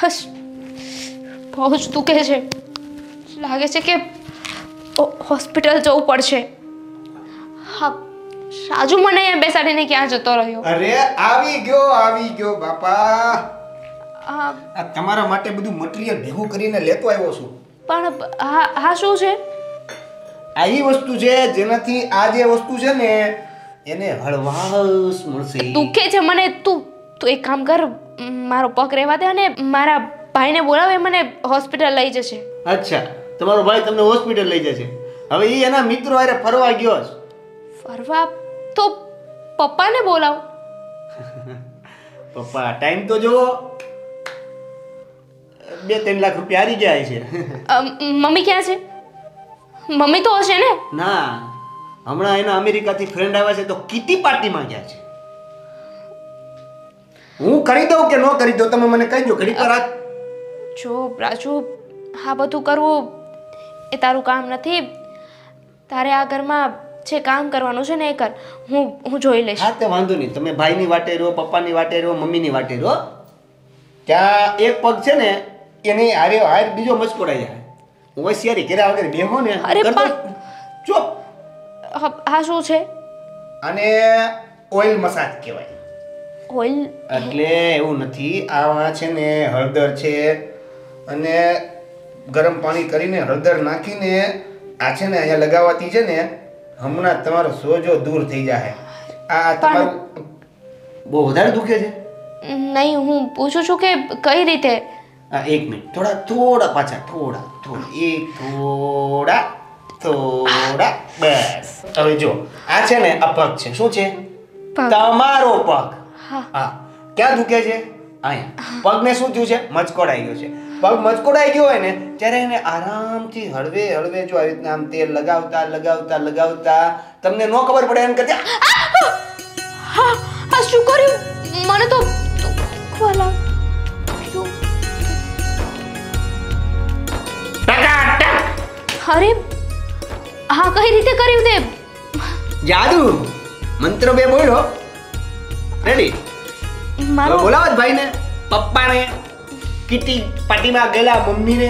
હશ બહુ જ દુખે છે. લાગે છે કે હોસ્પિટલ જવું પડશે. હા રાજુ મને અહીંયા બેસાડીને ક્યાં જતો રહ્યો? અરે આવી ગયો આવી ગયો બાપા. આ તમારા માટે બધું મટીરિયલ ભેગું કરીને લેતો આવ્યો છું. પણ હા શું છે? આ ઈ વસ્તુ છે જેનાથી આ જે વસ્તુ છે ને એને હળવાશ મળશે. દુખે છે મને. તું તું એક કામ કર મારો પગ રહેવા દે અને મારા ભાઈને બોલાવે મને હોસ્પિટલ લઈ જશે. અચ્છા તમારો ભાઈ તમને હોસ્પિટલ લઈ જશે. હવે એ એના મિત્રો આરે ફરવા ગયો છે. ફરવા તો પપ્પાને બોલાવ. પપ્પા ટાઈમ તો જુઓ. બે ત્રણ લાખ રૂપિયા હારી ગયા છે. મમ્મી ક્યાં છે? મમ્મી તો હશે ને? ના હમણાં એના અમેરિકાથી ફ્રેન્ડ આવ્યા છે તો કીટી પાર્ટીમાં ગયા છે. હું કરી દઉં કે ન કરી દઉં? તમે મને કહી દો ઘડી પર જો રાજુ હા બધું કરવું એ તારું કામ નથી. તારે આ ઘરમાં જે કામ કરવાનું છે ને એ કર. હું હું જોઈ લઈશ. હા તે વાંધો નહીં. તમે ભાઈની વાટે રહો પપ્પાની વાટે રહો મમ્મીની વાટે રહો. ત્યાં એક પગ છે ને એની હારે હાર બીજો મસ્કોડાઈ જાય. હું હોશિયારી કર્યા વગર બેહો ને. અરે પણ- ચૂપ. હા શું છે? અને ઓઇલ મસાજ કહેવાય. ઓઇલ એટલે એવું નથી. આવા છે ને હળદર છે અને ગરમ પાણી કરીને હળદર નાખીને આ છે ને અહીંયા લગાવવાથી છે ને હમણાં તમારો સોજો દૂર થઈ જાય આ તમારું બહુ વધારે દુખે છે? નહીં હું પૂછું છું કે કઈ રીતે? આ એક મિનિટ. થોડા થોડા પાછા થોડા થોડા. એક થોડા થોડા. બસ. હવે જો આ છે ને આ પગ છે. શું છે? તમારો પગ. હા. ક્યાં દુખે છે? અહીંયા. પગને શું થયું છે? મચકોડાઈ ગયો છે. પગ મચકોડાઈ ગયો હોય ને ત્યારે એને આરામથી હળવે હળવે જો આવી રીતના આમ તેલ લગાવતા લગાવતા લગાવતા તમને ન ખબર પડે એમ કરતા હા આ શું કર્યું? મને તો દુખવા અરે હા કઈ રીતે કર્યું તે? જાદુ. મંત્ર બે બોલો રેડી મારો બોલાવો ભાઈને. પપ્પાને કિટી પાર્ટીમાં ગયેલા મમ્મીને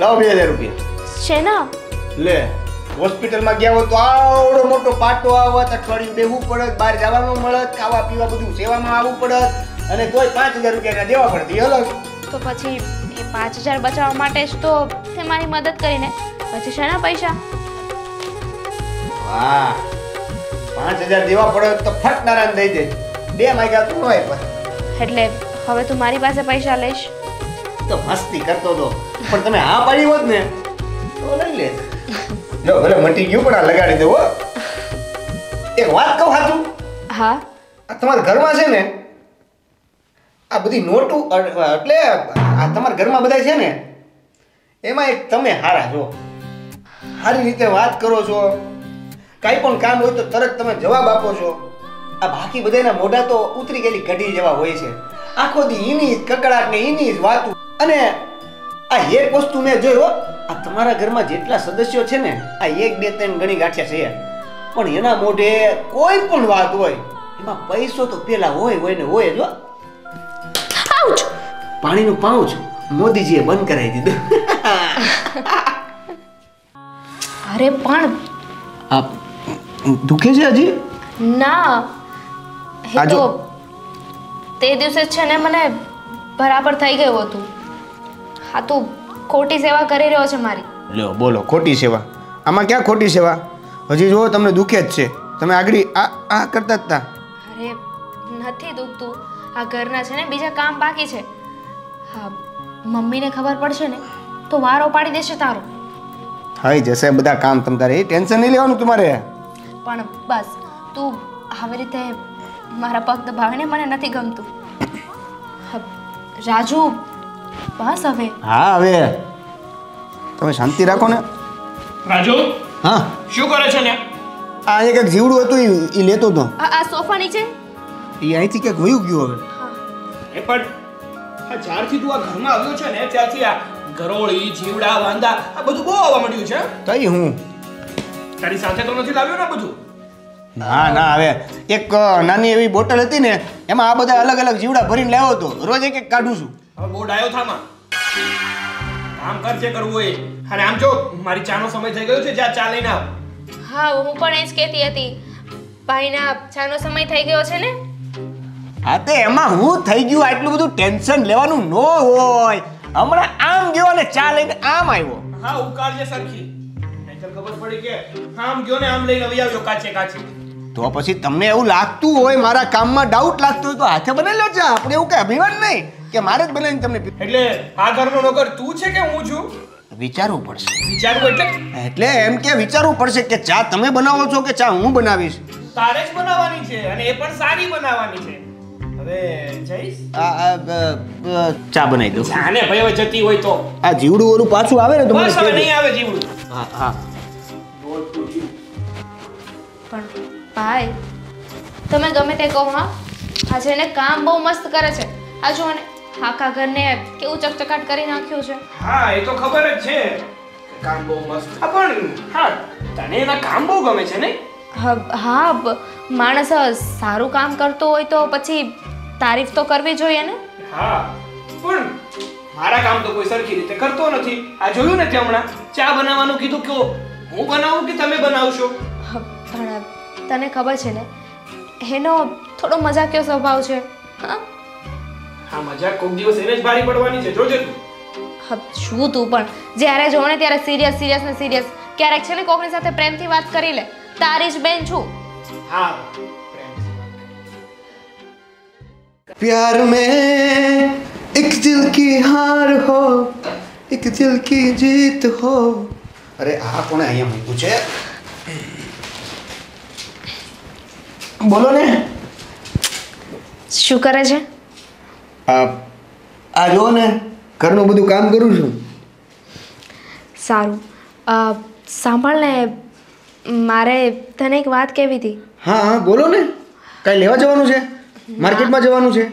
લાવો બે હજાર રૂપિયા. શેના? લે હોસ્પિટલમાં ગયા હોય તો આવડો મોટો પાટો આવત અઠવાડિયું બેહવું પડત બહાર જવાનું મળત ખાવા પીવા બધું સેવામાં આવવું પડત અને તોય પાંચ હજાર રૂપિયા દેવા પડતી અલગ તો પછી એ પાંચ હજાર બચાવવા માટે જ તો તે મારી મદદ કરીને. પછી શેના પૈસા? વાહ પાંચ હજાર દેવા પડે તો ફટ નારાયણ દઈ દે. બે માગ્યા તો હોય પણ એટલે હવે તું મારી પાસે પૈસા લઈશ. તો મસ્તી કરતો તો. પણ તમે હા પાડી હોત ને તો લઈ લે. જો ભલે મટી ગયું પણ આ લગાડી દેવો એક વાત કહું સાચું હા? આ તમારા ઘરમાં છે ને આ બધી નોટું એટલે આ તમારા ઘરમાં બધા છે ને એમાં એક તમે હારા છો. સારી રીતે વાત કરો છો. કાંઈ પણ કામ હોય તો તરત તમે જવાબ આપો છો. આ બાકી બધાના મોઢા તો ઉતરી ગયેલી કઢી જેવા હોય છે. આખો દી એની કકડાટ ને એની જ વાતું. અને આ એક વસ્તુ મેં જોયો આ તમારા ઘરમાં જેટલા સદસ્યો છે ને આ એક બે ત્રણ ગણી ગાંઠ્યા છે. પણ એના મોઢે કોઈ પણ વાત હોય એમાં પૈસો તો પેલા હોય હોય ને હોય જો પાણીનું પાઉચ મોદીજીએ બંધ કરાવી દીધું. અરે પણ દુખે છે હજી? ના એ તો. તે દિવસે છે ને મને બરાબર થઈ ગયું હતું. હા તું ખોટી સેવા કરી રહ્યો છે મારી. લ્યો બોલો ખોટી સેવા? આમાં ક્યાં ખોટી સેવા? હજી જુઓ તમને દુખે જ છે. તમે આગળ આ આ કરતા જ તા. અરે નથી દુખતું. આ ઘરના છે ને બીજા કામ બાકી છે. હા મમ્મીને ખબર પડશે ને તો વારો પાડી દેશે તારો. થઈ જશે બધા કામ તમ તારે. એ ટેન્શન નહીં લેવાનું તમારે? પણ બસ તું આવી રીતે મારા પગ દબાવીને મને નથી ગમતું. હા, રાજુ બસ હવે. હા હવે. તમે શાંતિ રાખો ને. રાજુ હા. શું કરે છે ને આ એક એક જીવડું હતું એ એ લેતો હતો. આ આ સોફા નીચે? એ અહીંથી ક્યાંક વયું ગયું હવે. એ પણ આ જ્યારથી તું આ ઘરમાં આવ્યો છે ને ત્યારથી આ ગરોળી જીવડા વાંદા આ બધું બહુ આવવા માંડ્યું છે તઈ હું. તારી સાથે તો નથી લાવ્યો ને બધું? ના ના હવે એક નાની એવી બોટલ હતી ને એમાં આ બધા અલગ અલગ જીવડા ભરીને લાવ્યો હતો. રોજ એક એક કાઢું છું. હવે બહુ ડાયો થામાં. કામ કર જે કરવું હોય. એ. અને આમ જો મારી ચાનો સમય થઈ ગયો છે જ્યાં ચા લઈને આવ. હા હું પણ એ જ કહેતી હતી. ભાઈના ચાનો સમય થઈ ગયો છે ને? હા તે એમાં હું થઈ ગયું આટલું બધું ટેન્શન લેવાનું ન હોય. હમણાં આમ ગયો અને ચા લઈને આમ આવ્યો. હા ઉકાળજે સરખી. ખબર પડી કે આમ ગયો ને આમ લઈને આવી આવજો કાચે કાચી. તો પછી તમને એવું લાગતું હોય મારા કામમાં ડાઉટ લાગતો હોય તો હાથે બનાવી લો ચા આપણે એવું કઈ અભિમાન નહીં કે મારે જ બનાવીને તમને એટલે આ ઘરનો નોકર તું છે કે હું છું? વિચારવું પડશે. વિચારવું એટલે? એટલે એમ કે વિચારવું પડશે કે ચા તમે બનાવો છો કે ચા હું બનાવીશ? તારે જ બનાવવાની છે અને એ પણ સારી બનાવવાની છે. હવે જઈશ? ચા બનાવી દઉં. આને ભાઈ હવે જતી હોય તો. આ જીવડું ઓલું પાછું આવે ને તો બસ હવે નહીં આવે જીવડું. હા હા. પણ ભાઈ તમે ગમે તે કહો હા. આજે એને કામ બહુ મસ્ત કરે છે. આ જો ને આખા ઘરને કેવું ચકચકાટ કરી નાખ્યું છે. હા એ તો ખબર જ છે. કામ બહુ મસ્ત. હા પણ હા તને એના કામ બહુ ગમે છે નહીં? હા માણસ સારું કામ કરતો હોય તો પછી તારીફ તો કરવી જોઈએ ને. હા પણ મારા કામ તો કોઈ સરખી રીતે કરતો નથી. આ જોયું ને તે હમણાં? ચા બનાવવાનું કીધું કે હું બનાવું કે તમે બનાવશો? પણ તને ખબર છે ને એનો થોડો મજાકિયો સ્વભાવ છે હા હા મજાક કોક દિવસ એને જ ભારી પડવાની છે જોજે તું હા, શું તું પણ જ્યારે જો ને ત્યારે સિરિયસ સિરિયસ ને સિરિયસ ક્યારેક છે ને કોકની સાથે પ્રેમથી વાત કરી લે તારી જ બેન છું હા પ્રેમ છે. प्यार में एक दिल की हार हो एक दिल की जीत हो અરે આ કોણે અહીંયા મૂક્યું છે બોલો ને. શું કરે છે? આ જો ને ઘરનું બધું કામ કરું છું. સારું. સાંભળ ને મારે તને એક વાત કહેવી હતી. હા હા બોલો ને. કાંઈ લેવા જવાનું છે? માર્કેટમાં જવાનું છે?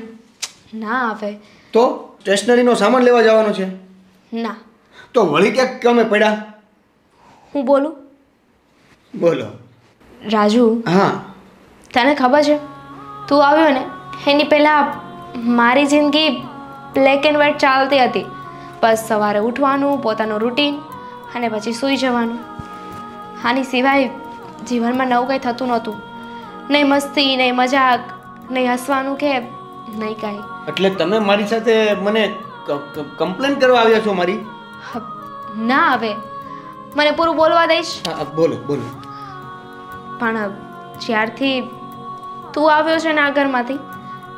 ના આવે. તો સ્ટેશનરીનો સામાન લેવા જવાનો છે? ના. તો વળી ક્યાંક કમે પડ્યા? હું બોલું? બોલો. રાજુ? હા. તને ખબર છે? તું આવ્યો ને એની પહેલાં મારી જિંદગી બ્લેક એન્ડ વ્હાઇટ ચાલતી હતી. બસ સવારે ઉઠવાનું પોતાનું રૂટીન અને પછી સૂઈ જવાનું. આની સિવાય જીવનમાં નવું કંઈ થતું નહોતું. નહીં મસ્તી નહીં મજાક નહીં હસવાનું કે નહીં કાંઈ. એટલે તમે મારી સાથે મને કમ્પ્લેન કરવા આવ્યા છો મારી? ના હવે. મને પૂરું બોલવા દઈશ. બોલો બોલો. પણ જ્યારથી તું આવ્યો છે ને આ ઘરમાંથી?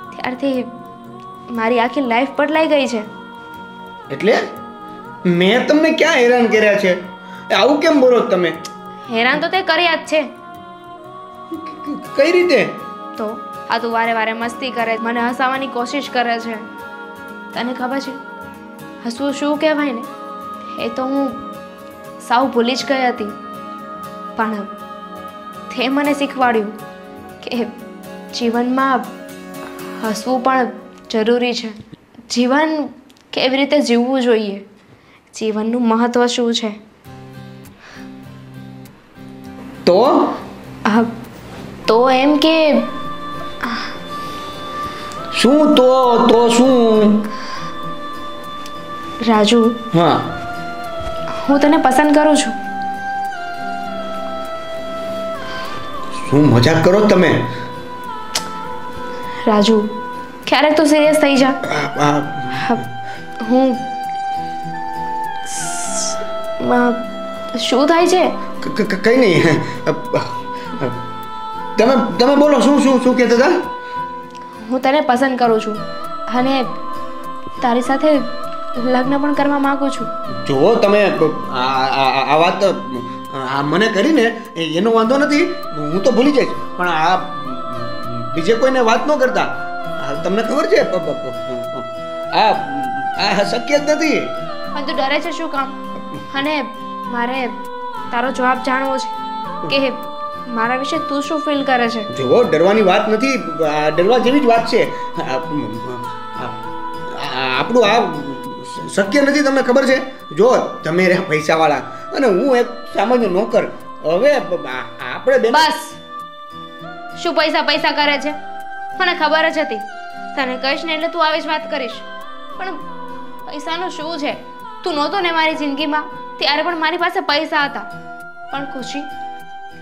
ત્યારથી મારી આખી લાઈફ બદલાઈ ગઈ છે. એટલે? મેં તમને ક્યાં હેરાન કર્યા છે? આવું કેમ બોલો તમે? હેરાન તો તે કર્યા જ છે. કઈ રીતે? તો આ તું વારે વારે મસ્તી કરે મને હસાવવાની કોશિશ કરે છે. તને ખબર છે? હસવું શું કહેવાય ને? એ તો હું સાવ ભૂલી જ ગઈ હતી. પણ તે મને શીખવાડ્યું કે જીવનમાં હસવું પણ જરૂરી છે. જીવન કેવી રીતે જીવવું જોઈએ? જીવનનું મહત્ત્વ શું છે? તો? તો એમ કે શું તો? તો શું? રાજુ હા. હું તને પસંદ કરું છું. શું મજાક કરો તમે? રાજુ ક્યારેક તો સિરિયસ થઈ જા? હા, શું થાય છે? કઈ નહીં. તમે તમે બોલો શું શું શું કહેતા હતા? હું તને પસંદ કરું છું અને તારી સાથે લગ્ન પણ કરવા માંગુ છું. જો તમે આ વાત આ મને કરીને એનો વાંધો નથી. હું તો ભૂલી જઈશ. પણ આ બીજે કોઈને વાત ન કરતા? તમને ખબર છે? આ આ શક્ય જ નથી. પણ તું ડરે છે શું કામ? અને મારે તારો જવાબ જાણવો છે કે મારા વિશે તું શું ફીલ કરે છે? જુઓ ડરવાની વાત નથી. ડરવા જેવી જ વાત છે. આપણું આ શક્ય નથી તમને ખબર છે? જો તમે રહ્યા પૈસાવાળા. અને હું એક સામાન્ય નોકર. હવે આપણે બસ. શું પૈસા પૈસા કરે છે? મને ખબર જ હતી. તને કહીશ ને એટલે તું આવી જ વાત કરીશ. પણ પૈસાનું શું છે? તું નહોતો ને મારી જિંદગીમાં. ત્યારે પણ મારી પાસે પૈસા હતા. પણ ખુશી?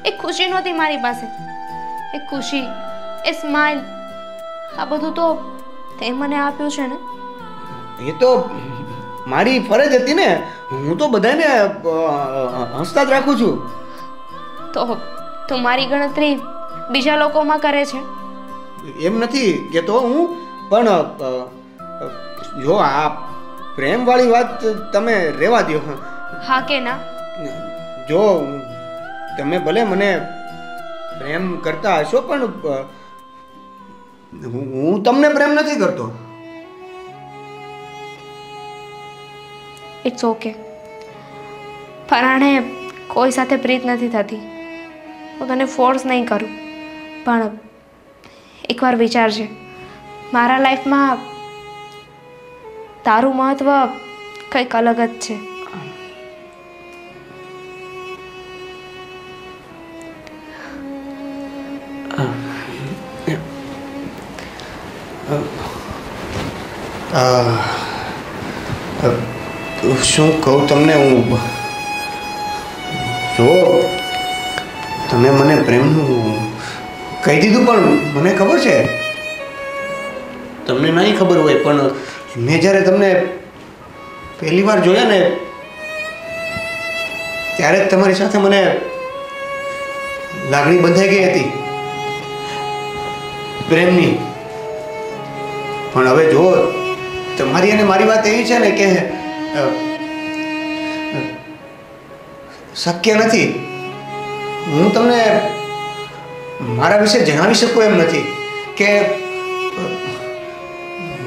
એ ખુશી નહોતી મારી પાસે. એ ખુશી એ સ્માઇલ આ બધું તો તે મને આપ્યું છે ને. એ તો મારી ફરજ હતી ને. હું તો બધાને હસતા જ રાખું છું. તો તો મારી ગણતરી બીજા લોકોમાં કરે છે? એમ નથી કહેતો હું પણ જો આ પ્રેમવાળી વાત તમે રહેવા દો હા. કે ના? જો તમે ભલે મને પ્રેમ કરતા હશો પણ હું હું તમને પ્રેમ નથી કરતો. ઇટ્સ ઓકે પરાણે કોઈ સાથે પ્રીત નથી થતી. હું તને ફોર્સ નહીં કરું. પણ એકવાર વિચારજે. મારા લાઈફમાં તારું મહત્ત્વ કંઈક અલગ જ છે. શું કહું તમને હું? જો તમે મને પ્રેમનું કહી દીધું પણ મને ખબર છે. તમને નહીં ખબર હોય, પણ મેં જ્યારે તમને પહેલી વાર જોયા ને, ત્યારે જ તમારી સાથે મને લાગણી બંધાઈ ગઈ હતી. પ્રેમની. પણ હવે જો, તમારી અને મારી વાત એવી છે ને કે શક્ય નથી. હું તમને મારા વિશે જણાવી શકું એમ નથી કે,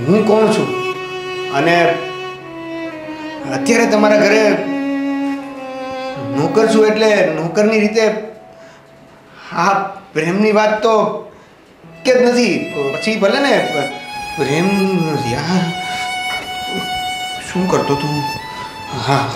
હું કોણ છું? અને અત્યારે તમારા ઘરે નોકર છું એટલે નોકરની રીતે આ પ્રેમની વાત તો કે જ નથી. પછી ભલે ને, પ્રેમ, યાર, શું કરતો તું? હા.